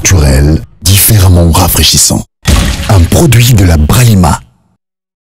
naturel, différemment rafraîchissant. Un produit de la Bralima.